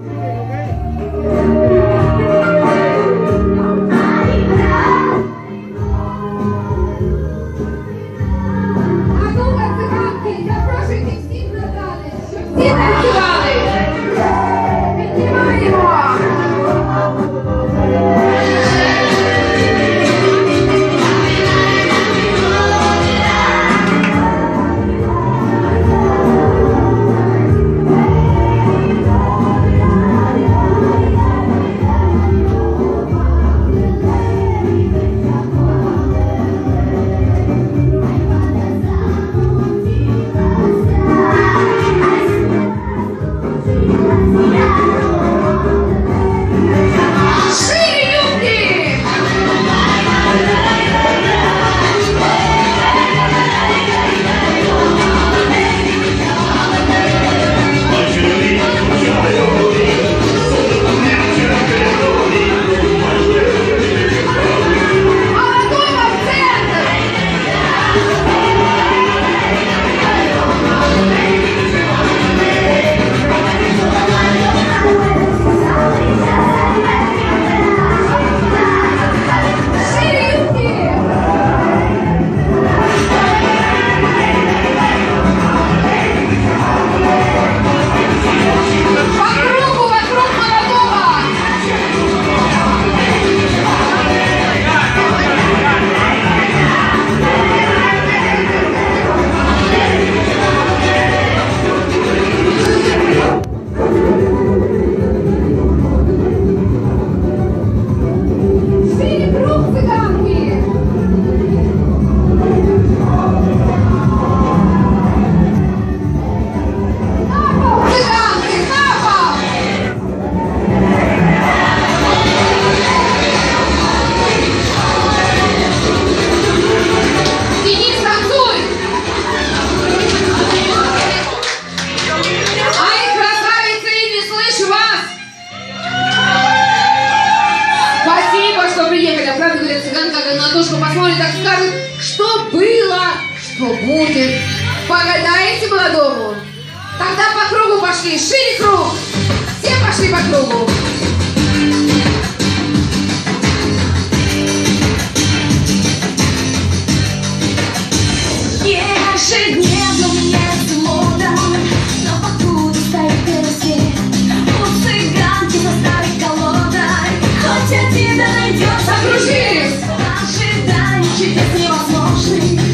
А Погадаете молодому? Тогда по кругу пошли, шире круг. Все пошли по кругу. Ежедневно меняется мода, но покуда стоит карусель. У цыганки за старой колодой хоть один да найдется Закружились. Ожидание чудес невозможных,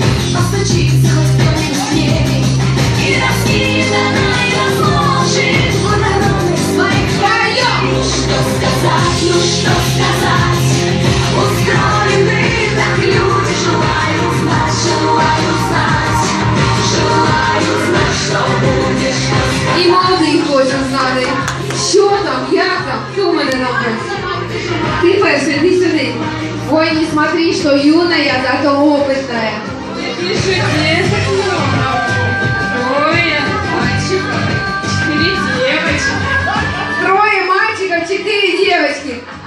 Что сказать, ну что сказать? Устроены так люди, желаю желаю знать, желаю знать, что будешь, что І молодий хоче знати, що там, як там, хто в мене там. Ти перший, іди сюди. Ой, не смотри, что юная, зато опытная. Трое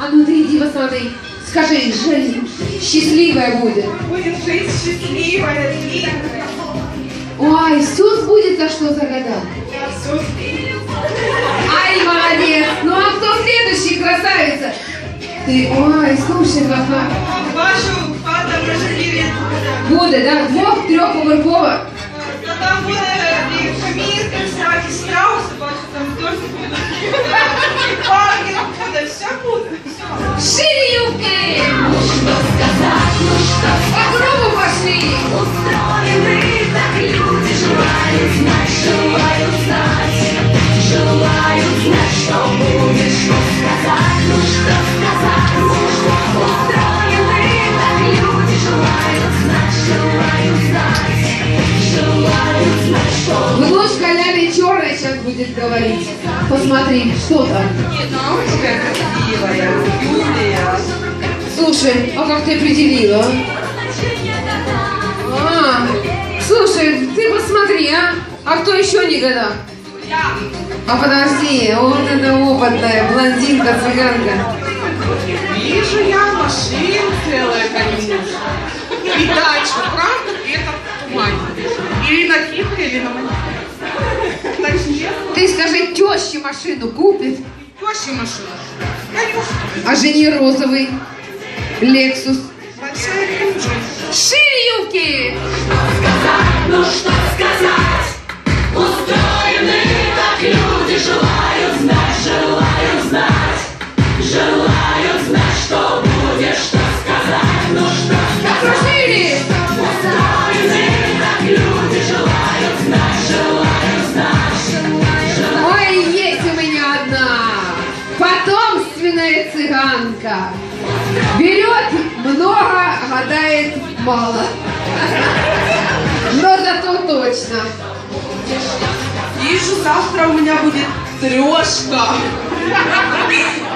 А ну ты иди посмотри. Скажи, жизнь счастливая будет. Будет жизнь счастливая, длинная. Ой, будет за что загадал. Ай, молодец. Ну а кто следующий, красавица? Ты, ой, слушай, какая. Вашу пата прожили Годы, да? Двух, трех там было и Хамирка, всякие страусы, Паркер будет, все пошли! устроены так люди, желаю знать, желаю знать, Посмотри, что там. Слушай, а как ты определила? А, слушай, ты посмотри, а? А кто еще не года? А подожди, вот это опытная блондинка-цыганка. Вижу я машин целая конюшня. И дачу, правда, где-то в Тумане. Или на Кипре, или на Мальдивах. Ты скажи, теще машину купит. Машина. Конечно. А жене розовый. Лексус. Шире юбки! Ну что сказать? Устроены так люди желают знать, желают знать, желают знать, что будет, что сказать. Ну что Шире! Потомственная цыганка. Берет много, гадает мало. Но зато точно. Вижу, завтра у меня будет трешка.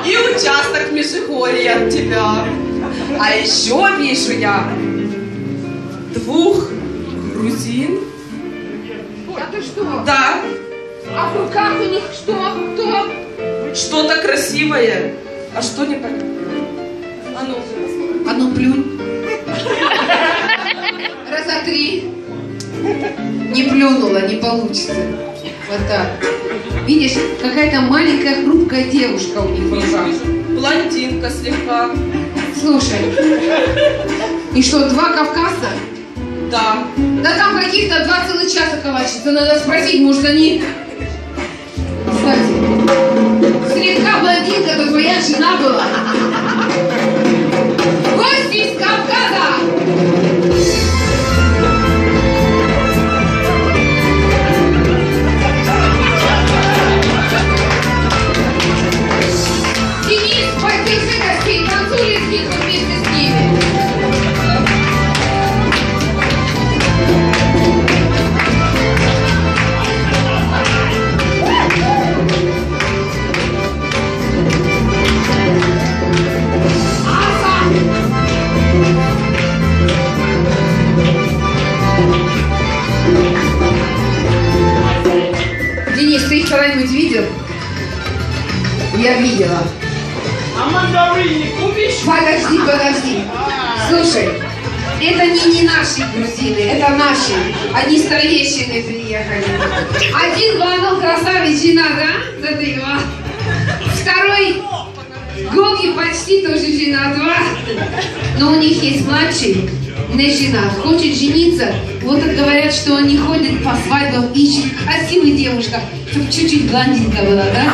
И участок в Межигорье от тебя. А еще вижу я двух грузин. А ты что? Да, А в руках у них что? Кто? что-то красивое. А что не понятно? А ну, А ну плюнь. Раза три. Не плюнула, не получится. Вот так. Видишь, какая-то маленькая хрупкая девушка у них в руках. Блондинка слегка. Слушай, и что, два Кавказа? Да. Да там каких-то два целых часа калачится. Надо спросить, может они... Слегка блондинка, то твоя жена была. Гости из Кавказа! Я видела. А мандарины купишь? Подожди, подожди. Слушай, это не, не наши грузины, это наши. Они с Троещины приехали. Один Ванал красавец, жена, да? Да ты его. Второй Гоги почти тоже жена, два. Но у них есть младший, не женат, хочет жениться. Вот так говорят, что они ходят по свадьбам, ищут красивую девушку, чтобы чуть-чуть блондинка была, да?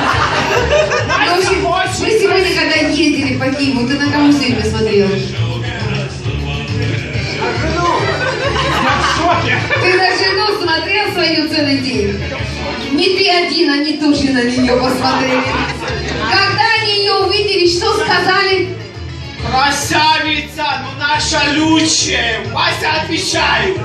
Ну, в общем, мы сегодня, когда ездили по Киеву, ты на кого сегодня смотрел? Я в шоке. Ты на жену смотрел свою целый день? Не ты один, они тоже на нее посмотрели. Когда они ее увидели, что сказали? Красавица, ну наша лучшая. Вася, отвечай.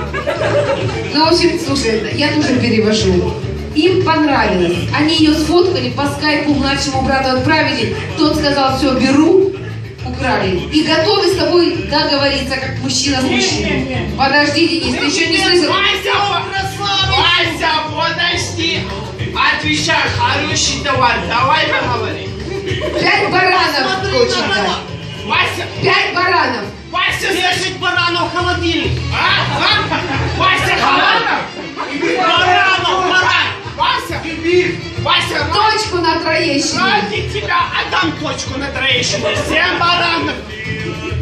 Ну, в общем, слушай, я тоже перевожу. Им понравилось. Они ее сфоткали, по скайпу младшему брату отправили. Тот сказал, все, беру, украли. И готовы с тобой договориться, как мужчина с мужчиной. Подожди, Денис, ты еще не слышал? Вася, Вася, подожди. Отвечай, хороший товар. Давай поговорим. Пять баранов дать. Вася, Пять баранов. Вася, 10 баранов в холодильник. А? А? Вася, баранов? Баранов, баран. Вася, Вася, ради Точку на Троещине. ради тебя отдам точку на Троещине. Семь баранов.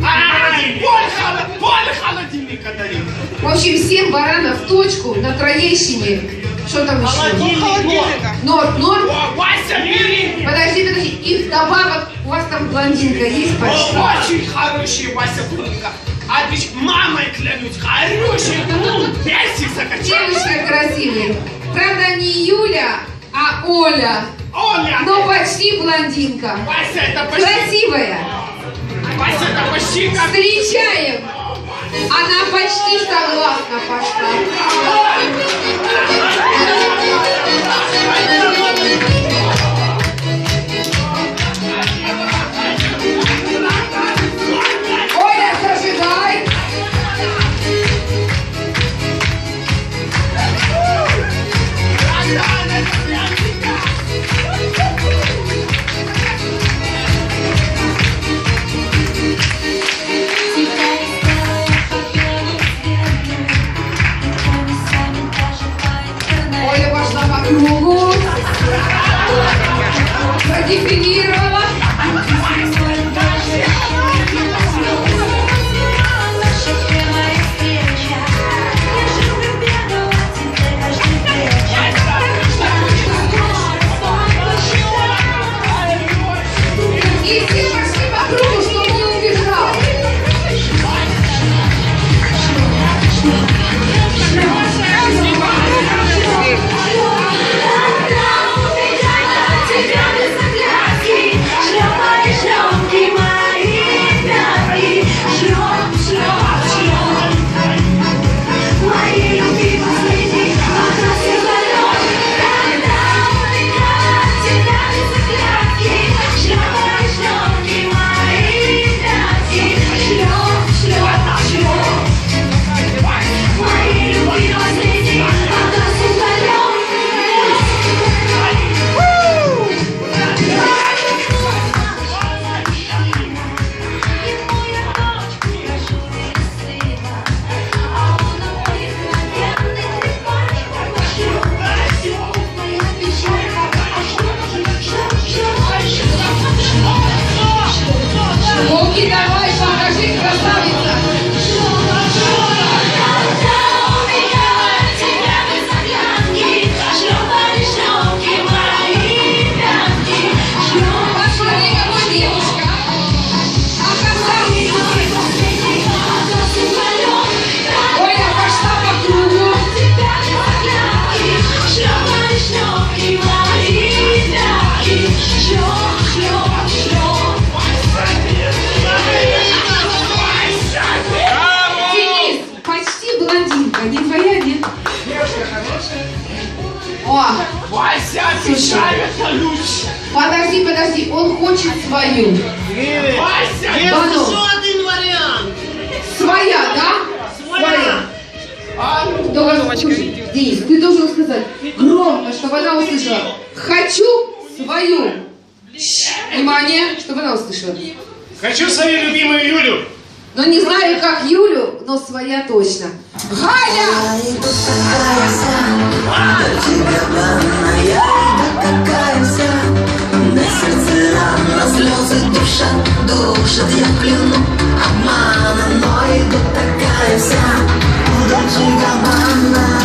Ай, холо- пол холодильника даю. В общем, семь баранов точку на Троещине. Что там еще? Холодильник. Норд. О, Вася, бери. Подожди, подожди. И вдобавок у вас там блондинка есть почти? О, очень хороший Вася Кулика. А ведь мамой клянусь, хороший. Ну, Персик закачал. Девушка красивая. Правда, не Юля, а Оля. Оля, Но почти блондинка. Вася, это почти... Красивая. Вася, это почти как... Встречаем. Она почти согласна пошла. Сказать громко, чтобы она услышала. Хочу свою. Внимание, чтобы она услышала. Хочу свою любимую Юлю. Но не знаю, как Юлю, но своя точно. Галя! Слезы душат, душат, я в плену обмана, но иду такая вся, удачи габана.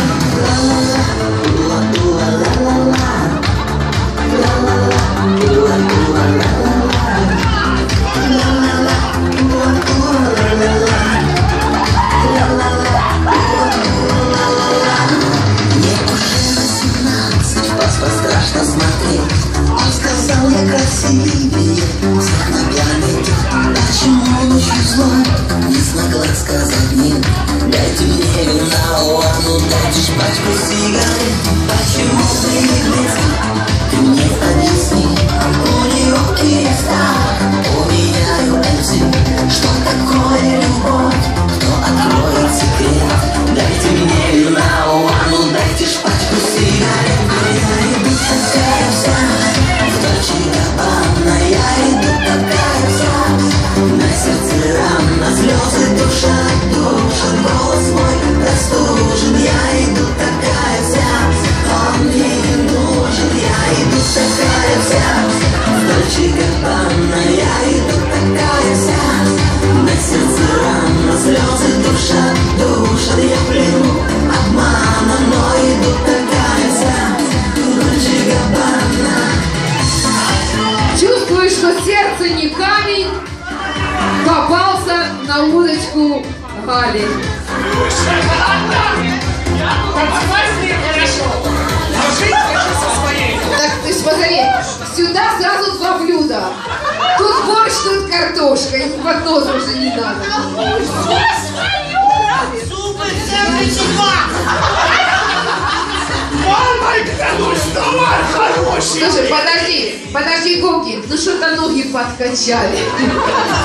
Своей. Так ты ж позови, сюда сразу два блюда. Тут борщ, тут картошка, и поднос уже не надо. Супер, це чувак. Давай, хороший. Слушай, подожди, подожди, Гонки, ну что-то ноги подкачали.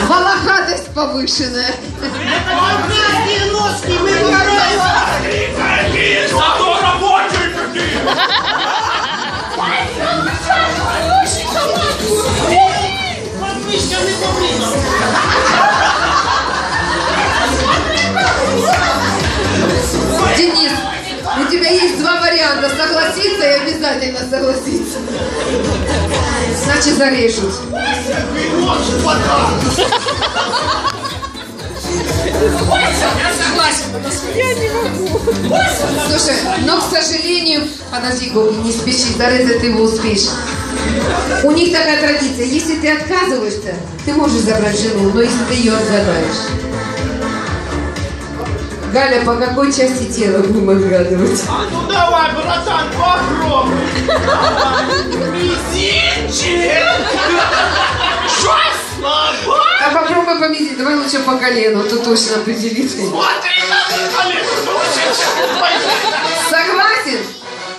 Волохатость повышенная. Одна носки ми вгораємо. Какие зато рабочие какие. Тебя есть два варианта, согласиться и обязательно согласиться. Значит, зарежут. Я согласен, но на свою. Слушай, но, к сожалению, подожди, Гоги, не спеши, это ты его успеешь. У них такая традиция, если ты отказываешься, ты можешь забрать жену, но если ты ее отгадаешь. Галя, по какой части тела будем отгадывать? А ну давай, братан, попробуй. Мизинчик. Что слабо? А попробуй поместить, давай лучше по колену, то точно определит. Смотри на колено. Согласен?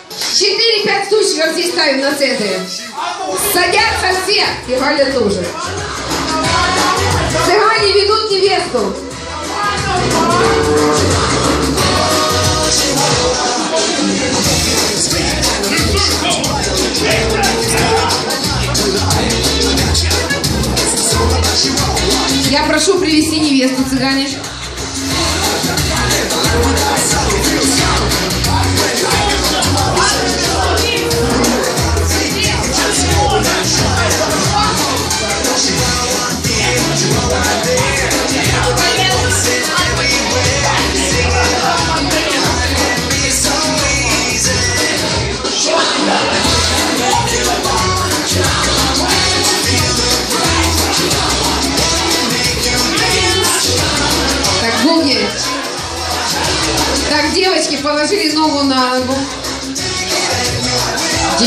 4-5 стульчиков здесь ставим на центре. Садятся все, и Галя тоже. Цыгане ведут невесту. Я прошу привести невесту, цыгане.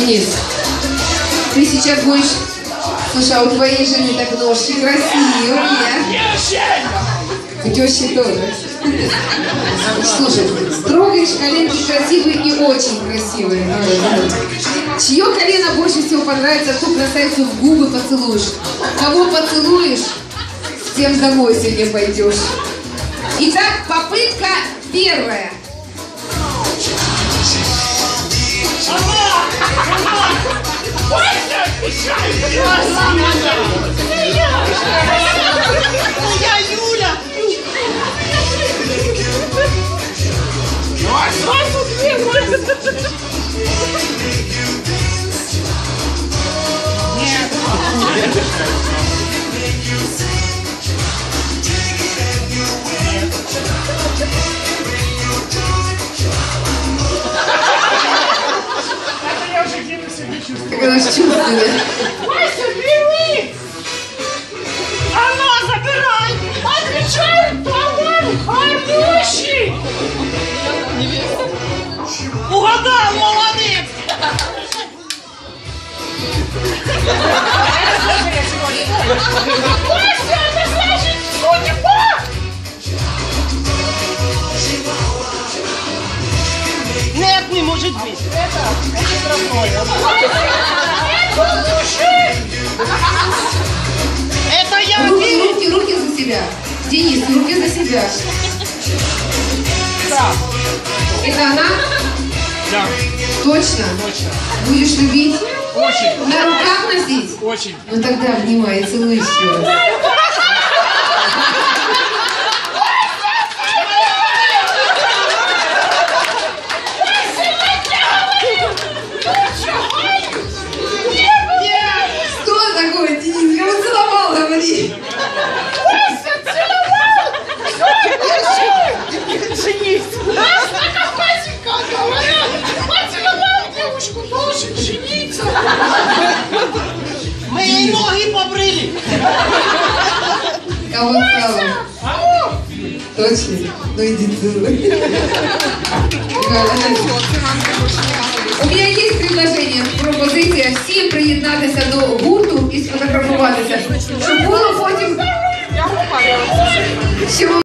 Денис, ты сейчас будешь... Слушай, а у твоей жены так ножки красивые. У тещи тоже. Слушай, строгаешь коленки красивые и очень красивые. Чье колено больше всего понравится, ту красавицу в губы поцелуешь. Кого поцелуешь, тем домой сегодня пойдешь. Итак, попытка первая. Я Юля! Как она ж чувствует. Вася, бери! Она, забирай! Отвечай, хороший! Угадал, молодец! Вася, не может быть. Это я Руки, руки, руки за себя. Денис, руки за себя. Это она? Да, Точно? точно. Будешь любить? Очень, На руках носить? очень. Ну тогда обнимай и целуй еще раз. У меня есть предложення, пропозиція всім приєднатися до гурту і сфотографуватися, щоб було потім.